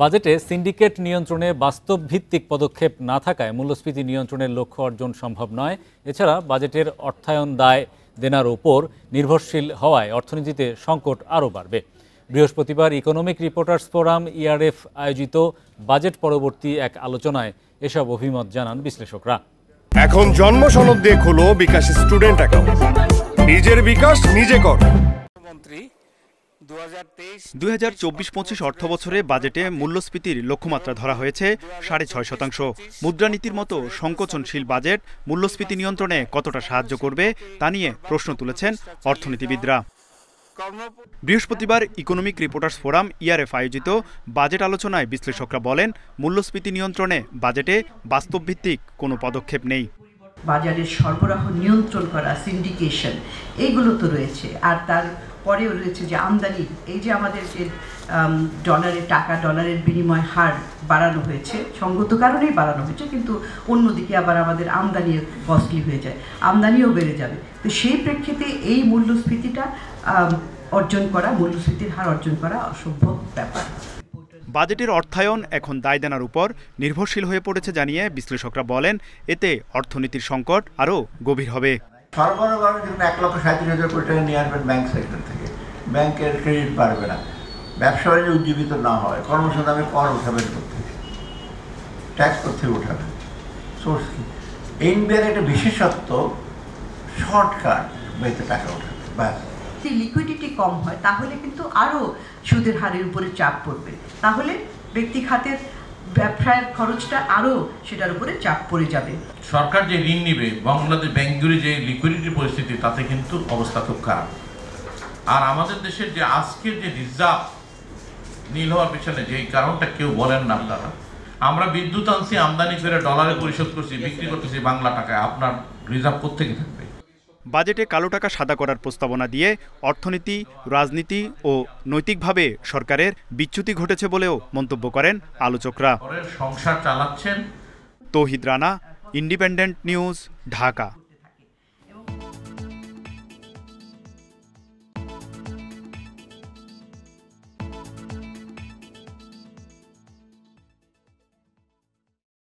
বাজেটে সিন্ডিকেট নিয়ন্ত্রণে বাস্তব ভিত্তিক পদক্ষেপ না থাকায় মূল্যস্ফীতি নিয়ন্ত্রণের লক্ষ্য অর্জন সম্ভব নয়। এছাড়া বাজেটের অর্থায়ন দায় দেনার ওপর নির্ভরশীল হওয়ায় অর্থনীতিতে সংকট আরও বাড়বে। বৃহস্পতিবার ইকোনমিক রিপোর্টার্স ফোরাম ইআরএফ আয়োজিত বাজেট পরবর্তী এক আলোচনায় এসব অভিমত জানান বিশ্লেষকরা। এখন জন্ম সনদ দিয়ে খোলো বিকাশ স্টুডেন্ট অ্যাকাউন্ট। নিজের বিকাশ নিজে কর। দুই হাজার চব্বিশ পঁচিশ অর্থবছরে বাজেটে মূল্যস্ফীতির লক্ষ্যমাত্রা ধরা হয়েছে সাড়ে ছয় শতাংশ। মুদ্রানীতির মতো সংকোচনশীল বাজেট মূল্যস্ফীতি নিয়ন্ত্রণে কতটা সাহায্য করবে তা নিয়ে প্রশ্ন তুলেছেন অর্থনীতিবিদরা। বৃহস্পতিবার ইকোনমিক রিপোর্টার্স ফোরাম ইআরএফ আয়োজিত বাজেট আলোচনায় বিশ্লেষকরা বলেন মূল্যস্ফীতি নিয়ন্ত্রণে বাজেটে বাস্তবভিত্তিক কোনো পদক্ষেপ নেই। বাজারের সরবরাহ নিয়ন্ত্রণ করা সিন্ডিকেশন এইগুলো তো রয়েছে। আর তার পরেও রয়েছে যে আমদানি এই যে আমাদের যে ডলারের টাকা ডলারের বিনিময় হার বাড়ানো হয়েছে সঙ্গত কারণেই বাড়ানো হয়েছে কিন্তু অন্যদিকে আবার আমাদের আমদানি কস্টলি হয়ে যায় আমদানিও বেড়ে যাবে। তো সেই প্রেক্ষিতে এই মূল্যস্ফীতিটা অর্জন করা মূল্যস্ফীতির হার অর্জন করা অসম্ভব ব্যাপার। বাজেটের অর্থায়ন এখন দায় দেনার উপর নির্ভরশীল হয়ে পড়েছে জানিয়ে বিশ্লেষকরা বলেন এতে অর্থনীতির সংকট আরও গভীর হবে। সরবরাহ এক লক্ষ সাঁত্রিশ হাজার কোটি টাকা নিয়ে আসবেন ব্যাংক সেক্টর ব্যাংকের ক্রেডিট বাড়বে না। ব্যবসা বাণিজ্য উজ্জীবিত না হয় কর্মসংস্থানে কর উঠাবেন করতে ট্যাক্স করতে উঠাবেন? সোর্স কি? ইন্ডিয়ার একটা বিশেষত্ব শর্টকাট বেতে টাকা উঠাবে ব্যাস। লিকুইডিটি কম হয় তাহলে কিন্তু আরও সুদের হারের উপরে চাপ পড়বে। তাহলে ব্যক্তি খাতের ব্যবসায়ের খরচটা আরও সেটার উপরে চাপ পড়ে যাবে। সরকার যে ঋণ নিবে বাংলাদেশ ব্যাংকগুলি যে লিকুইডিটি পরিস্থিতি তাতে কিন্তু অবস্থা খুব খারাপ। আর আমাদের দেশের যে আজকের যে রিজার্ভ নীল হওয়ার পেছনে যে কারণটা কেউ বলেন না আপনারা আমরা বিদ্যুৎ আনছি আমদানি করে ডলারে পরিশোধ করছি বিক্রি করতেছি বাংলা টাকায় আপনার রিজার্ভ কোথেকে থাকবে? বাজেটে কালো টাকা সাদা করার প্রস্তাবনা দিয়ে অর্থনীতি রাজনীতি ও নৈতিকভাবে সরকারের বিচ্যুতি ঘটেছে বলেও মন্তব্য করেন আলোচকরা। সংসার চালাচ্ছেন। Touhid Rana independent news Dhaka.